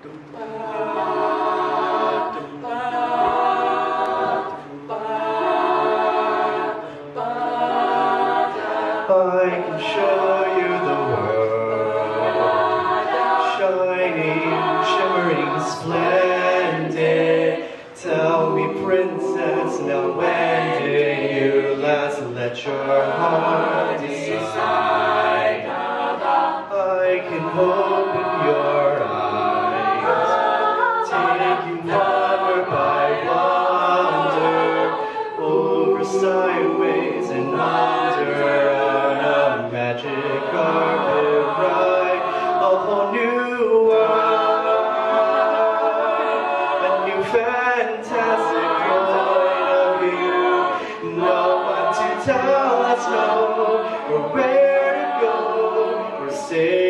I can show you the world. Shining, shimmering, splendid. Tell me, princess, now when did you last let your heart? and wander on a magic carpet ride. A whole new world, a new. No one to tell us no, or where to go, or say.